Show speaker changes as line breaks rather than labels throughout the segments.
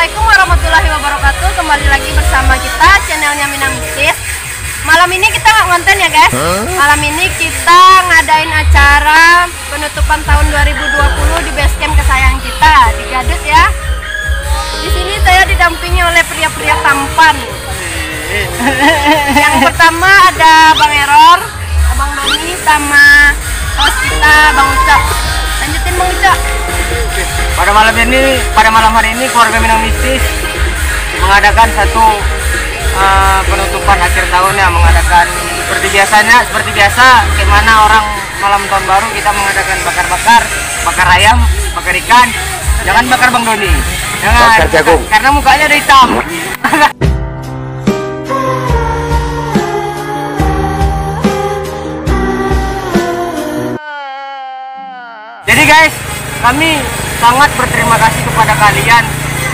Assalamualaikum warahmatullahi wabarakatuh. Kembali lagi bersama kita channelnya Minang Mistis Malam ini kita nggak ngonten ya guys? Malam ini kita ngadain acara penutupan tahun 2020 di basecamp kesayang kita di Gadut ya. Di sini saya didampingi oleh pria-pria tampan. Yang pertama ada Bang Error Abang Doni sama host kita Bang Ucap Lanjutin Bang Ucap
Pada malam ini, pada malam hari ini keluarga Minang Mistis mengadakan satu uh, penutupan akhir tahun ya, mengadakan seperti biasanya, seperti biasa, bagaimana orang malam tahun baru kita mengadakan bakar-bakar, bakar ayam, bakar ikan, jangan bakar Bang Doni, jangan,
Bakar jagung.
karena mukanya ada hitam. Jadi guys, kami sangat berterima kasih kepada kalian.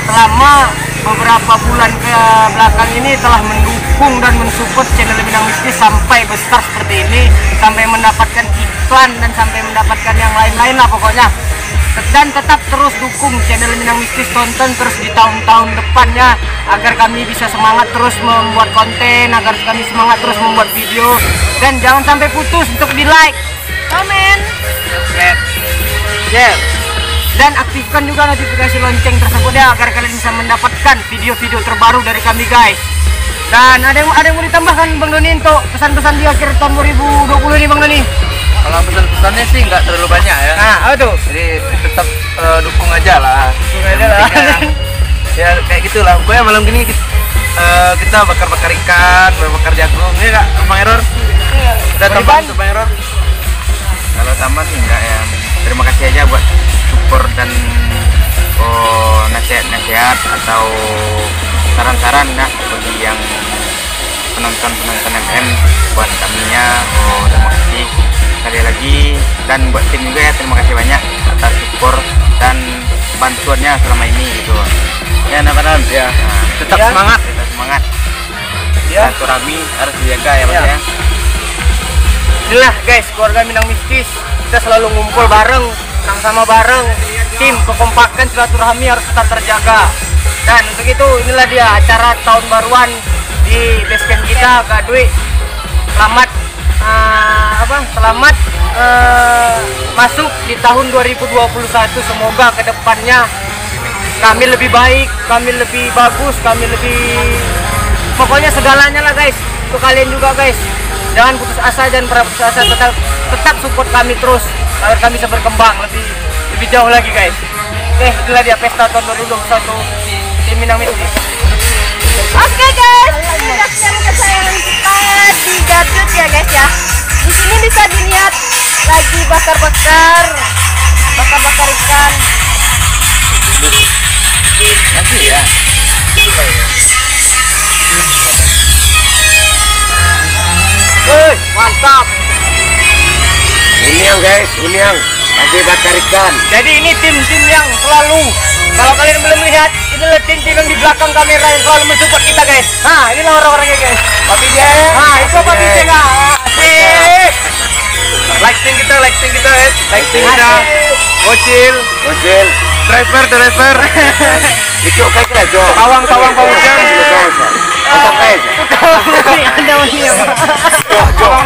Selama beberapa bulan ke belakang ini telah mendukung dan mensupport channel Minang Mistis sampai besar seperti ini, sampai mendapatkan iklan dan sampai mendapatkan yang lain-lain lah pokoknya. Dan tetap terus dukung channel Minang Mistis tonton terus di tahun-tahun depannya agar kami bisa semangat terus membuat konten, agar kami semangat terus membuat video. Dan jangan sampai putus untuk di like,
Komen
subscribe, share, dan aktifkan juga notifikasi lonceng tersebut ya agar kalian bisa mendapatkan video-video terbaru dari kami guys. Dan ada yang ada yang mau ditambahkan Bang Doni untuk pesan-pesan di akhir tahun 2020 ini Bang Doni?
Kalau pesan-pesannya sih nggak terlalu banyak ya.
Nah, apa tuh?
Jadi tetap eh, dukung aja lah.
Dukung aja lah.
Intinya, ya kayak gitulah. Pokoknya malam gini kita, eh, kita bakar-bakar ikan, bakar jagung. Ini nggak Bang Error? Udah
dibantu?
tuh Bang Error? Kalau tambah sih enggak ya. Terima kasih aja buat support dan oh, nasihat-nasihat atau saran-saran ya bagi yang penonton-penonton MM buat kaminya. Oh terima kasih sekali lagi. Dan buat tim juga ya terima kasih banyak atas support dan bantuannya selama ini gitu. Ya anak-anak ya. Tetap
Ya.
semangat. Tetap semangat.
Ya.
silaturahmi harus dijaga ya mas
Ya.
ya.
Inilah guys, keluarga Minang Mistis. Kita selalu ngumpul bareng, sama-sama bareng. Tim kekompakan silaturahmi harus tetap terjaga. Dan untuk itu inilah dia acara tahun baruan di basecamp kita, Kak Dwi. Selamat eh, apa? Selamat eh, masuk di tahun 2021. Semoga ke depannya kami lebih baik, kami lebih bagus, kami lebih pokoknya segalanya lah guys untuk kalian juga guys jangan putus asa jangan pernah putus asa tetap tetap support kami terus agar kami bisa berkembang lebih lebih jauh lagi guys oke inilah dia pesta tahun 2021 tim Minang Mistis
Oke guys, ini kesayangan kita di Gadut ya guys ya. Di sini bisa dilihat lagi bakar-bakar, bakar-bakar ikan.
Mantap.
Uniang guys uniang lagi bakar ikan
jadi ini tim-tim yang selalu kalau kalian belum lihat inilah tim-tim yang di belakang kamera yang selalu mensupport kita guys. Nah inilah orang-orangnya guys.
Papi dia
nah itu
Oke.
tim asik.
Like ting kita like ting kita eh like ting kita. Bocil bocil driver driver itu kayak lah Jo
Pawang, pawang, pawang.
Oke guys
ada ini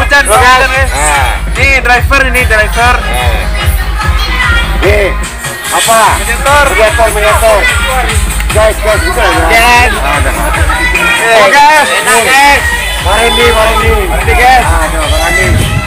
Ucan, Ucan, eh.
Ini driver ini driver. Ini apa?
Mediator.
Mediator, mediator. Guys, guys, bisa ya?
Yes.
Ah,
guys, guys.
Marindi, Marindi.
Marindi, guys.
Aduh, Marindi.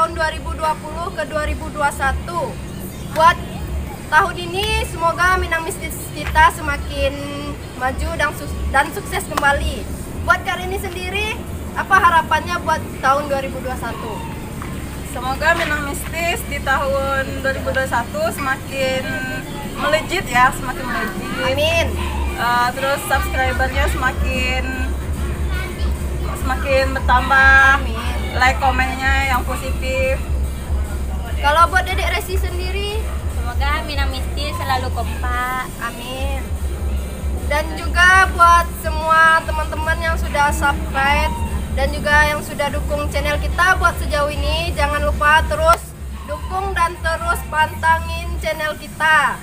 Tahun 2020 ke 2021. Buat tahun ini semoga Minang Mistis kita semakin maju dan, dan sukses kembali. Buat Kak Rini sendiri, apa harapannya buat tahun 2021?
Semoga Minang Mistis di tahun 2021 semakin melejit ya, semakin melejit.
Amin.
Eh, terus subscribernya semakin semakin bertambah.
Amin.
Like komennya yang positif.
Kalau buat Dedek Resi sendiri,
Semoga Minang Mistis selalu kompak.
amin. Dan juga buat semua teman-teman yang sudah subscribe dan juga yang sudah dukung channel kita buat sejauh ini, jangan lupa terus dukung dan terus pantangin channel kita.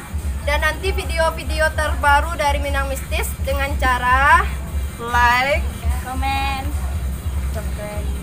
Dan nanti video-video terbaru dari Minang Mistis dengan cara
Like,
Komen. Subscribe.